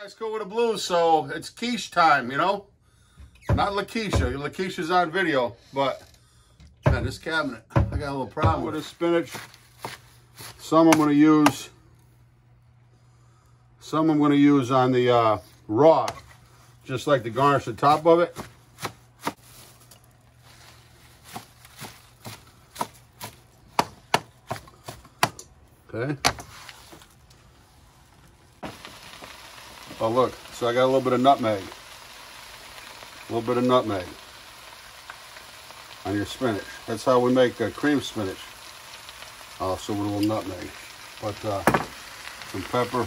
guys go with the blues, so it's quiche time, you know? Not Lakeisha. Lakeisha's on video, but man, this cabinet, I got a little problem with the spinach. Some I'm gonna use, some I'm gonna use on the uh, raw, just like to garnish the top of it. Okay. Oh, look. So I got a little bit of nutmeg. A little bit of nutmeg on your spinach. That's how we make uh, cream spinach. Also with a little nutmeg. But uh, some pepper.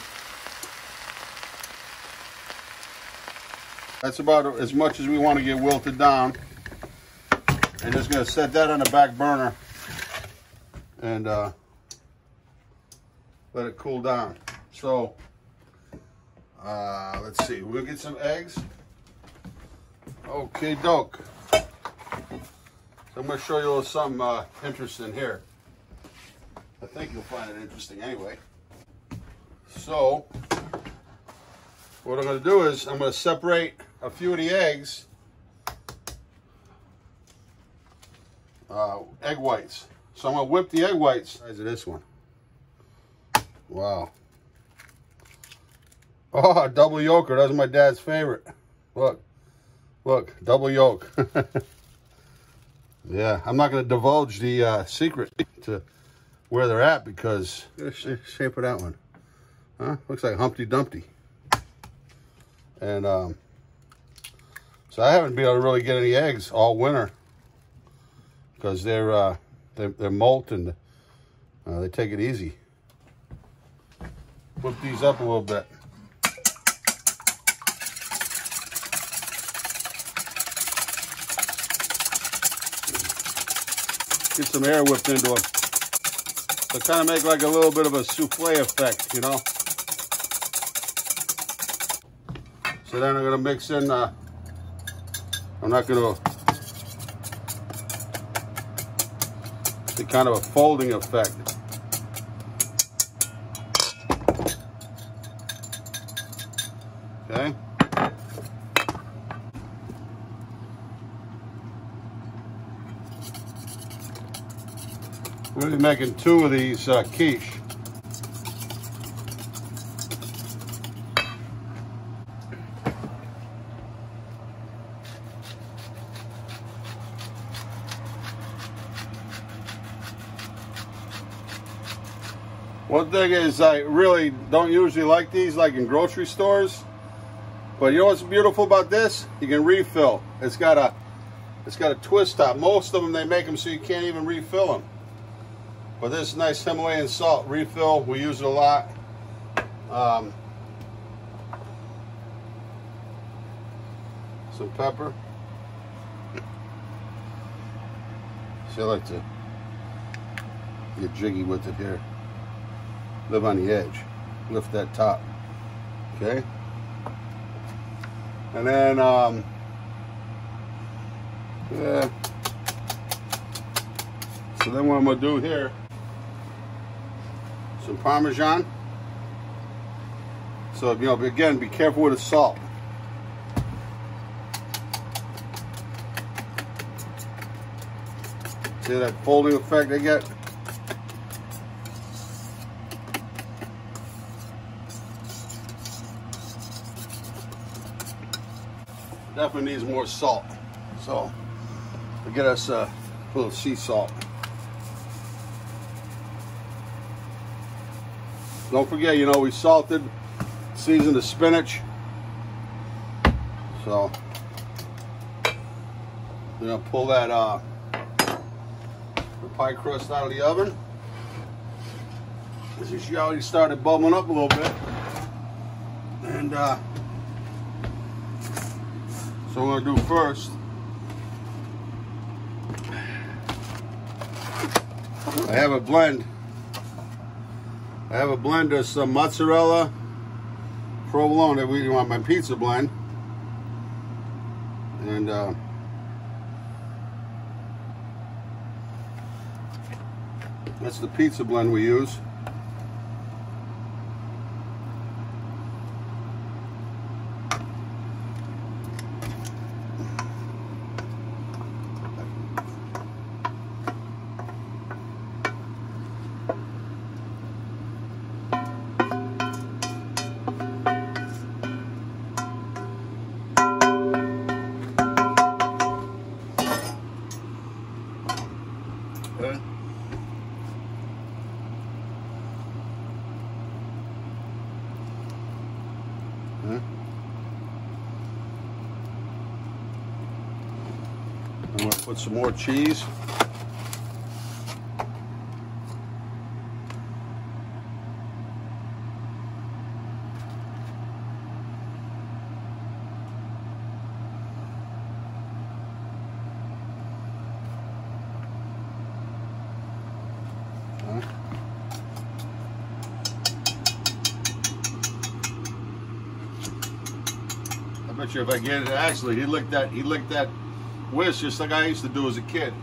That's about as much as we want to get wilted down. And just going to set that on the back burner. And uh, let it cool down. So, uh, let's see, we'll get some eggs. Okay, doke. So I'm to show you a little something uh, interesting here. I think you'll find it interesting anyway. So, what I'm going to do is I'm to separate a few of the eggs, uh, egg whites. So I'm to whip the egg whites. Size of this one. Wow. Oh, double yolker. That's my dad's favorite. Look. Look, double yolk. yeah, I'm not going to divulge the uh, secret to where they're at because shape of that one. Huh? Looks like Humpty Dumpty. And um, so I haven't been able to really get any eggs all winter because they're, uh, they're, they're molten. Uh, they take it easy. Whip these up a little bit. Get some air whipped into them. To kind of make like a little bit of a souffle effect, you know. So then I'm gonna mix in, uh, I'm not gonna, the kind of a folding effect. Okay. We're be making two of these uh, quiche. One thing is I really don't usually like these like in grocery stores. But you know what's beautiful about this? You can refill. It's got a it's got a twist top. Most of them they make them so you can't even refill them. But this nice Himalayan salt refill, we use it a lot. Um, some pepper. See, I like to get jiggy with it here. Live on the edge. Lift that top. Okay? And then, um, yeah. So then what I'm going to do here some Parmesan. So, you know, again, be careful with the salt. See that folding effect they get? Definitely needs more salt. So, we get us uh, a little sea salt. Don't forget, you know, we salted, seasoned the spinach. So, we're gonna pull that uh, the pie crust out of the oven. You see, already started bubbling up a little bit. And uh, so what I'm gonna do first, I have a blend I have a blend of some mozzarella, provolone that we want my pizza blend. And uh, that's the pizza blend we use. I'm going to put some more cheese. You if I get it, actually, he licked that, he licked that whisk just like I used to do as a kid.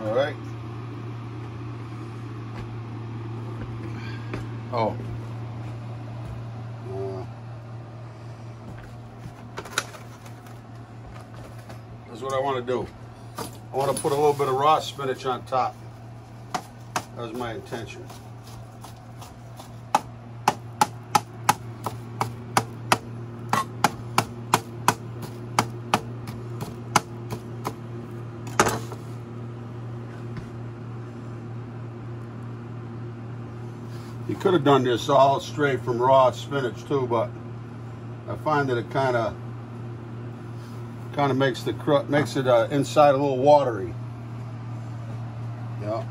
All right. Oh. That's what I want to do. I want to put a little bit of raw spinach on top. That was my intention. Could have done this all straight from raw spinach too, but I find that it kind of kind of makes the makes it uh, inside a little watery. Yeah.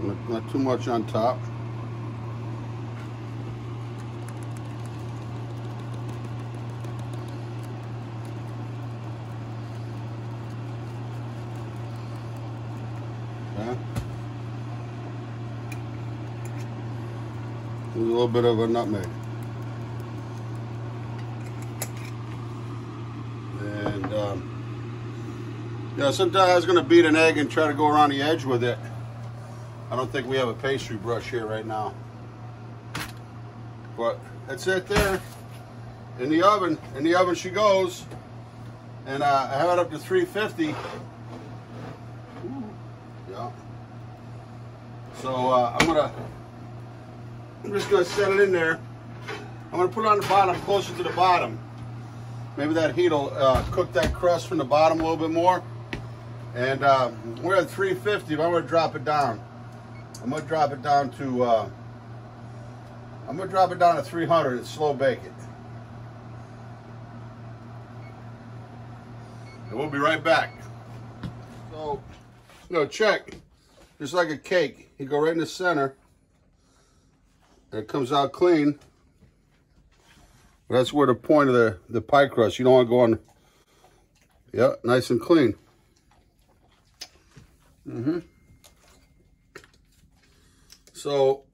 Not, not too much on top. A little bit of a nutmeg. And um, yeah, sometimes I was to beat an egg and try to go around the edge with it. I don't think we have a pastry brush here right now. But that's it there. In the oven. In the oven she goes. And uh, I have it up to 350. Ooh, yeah. So uh, I'm to I'm just gonna set it in there. I'm gonna put it on the bottom, closer to the bottom. Maybe that heat will uh, cook that crust from the bottom a little bit more. And uh, we're at 350, but I'm gonna drop it down. I'm gonna drop it down to, uh, I'm gonna drop it down to 300 and slow bake it. And we'll be right back. So, you know, check, just like a cake. You go right in the center it comes out clean. That's where the point of the, the pie crust. You don't want to go on, yeah, nice and clean. Mm-hmm. So,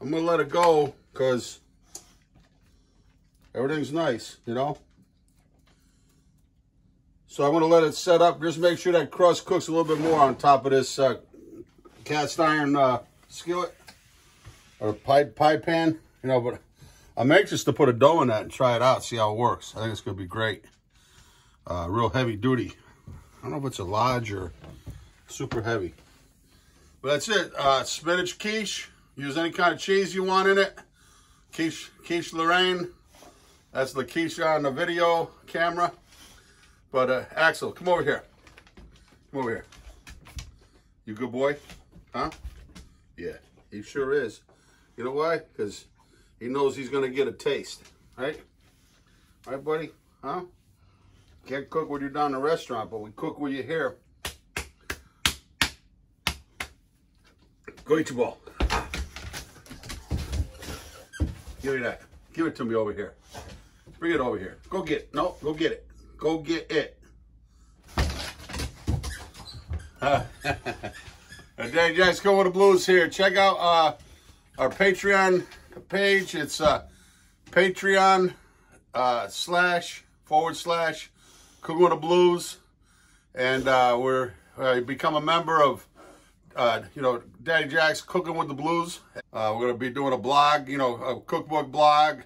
I'm going to let it go because everything's nice, you know? So I'm going to let it set up. Just make sure that crust cooks a little bit more on top of this uh, cast iron uh, skillet or pie, pie pan, you know, but I'm anxious to put a dough in that and try it out, see how it works. I think it's going to be great. Uh, real heavy duty. I don't know if it's a large or super heavy. But that's it. Uh, spinach quiche. Use any kind of cheese you want in it. Quiche, quiche Lorraine. That's the quiche on the video camera. But uh, Axel, come over here. Come over here. You good boy? Huh? Yeah, he sure is. You know why? Because he knows he's going to get a taste, right? Right, buddy? Huh? Can't cook when you're down in the restaurant, but we cook when you're here. Go eat your ball. Give me that. Give it to me over here. Bring it over here. Go get it. No, go get it. Go get it. Hey, guys, go with the blues here. Check out uh, our Patreon page. It's uh, Patreon uh, slash forward slash Cooking with the Blues. And uh, we're uh, become a member of uh, you know, Daddy Jack's Cooking with the Blues. Uh, we're going to be doing a blog, you know, a cookbook blog,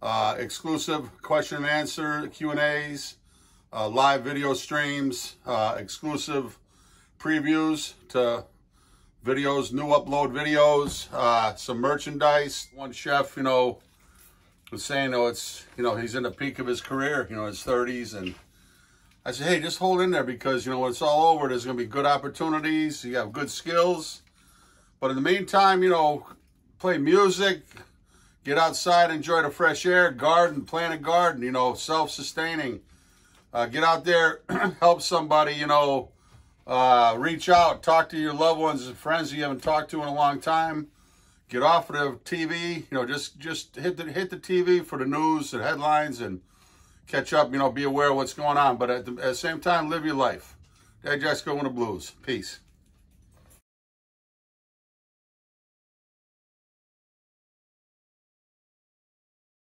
uh, exclusive question and answer, Q&As, uh, live video streams, uh, exclusive previews to videos, new upload videos, uh, some merchandise. One chef, you know, was saying, oh, it's, you know, he's in the peak of his career, you know, his 30s. And I said, hey, just hold in there because, you know, when it's all over, there's going to be good opportunities. You have good skills. But in the meantime, you know, play music, get outside, enjoy the fresh air, garden, plant a garden, you know, self-sustaining. Uh, get out there, help somebody, you know, uh, reach out, talk to your loved ones and friends you haven't talked to in a long time. Get off of the TV, you know, just just hit the hit the TV for the news and headlines and catch up. You know, be aware of what's going on, but at the, at the same time, live your life. Dad Jack's going to blues. Peace.